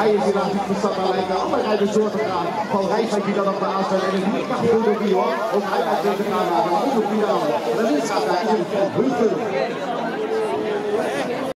Hij is hier aan stap alleen naar alle rijders door te gaan. Van Rijswijk die dan op de aansluit. En is niet goed op die hoor. Ook hij gaat weer te gaan de dan is het van Hoeven.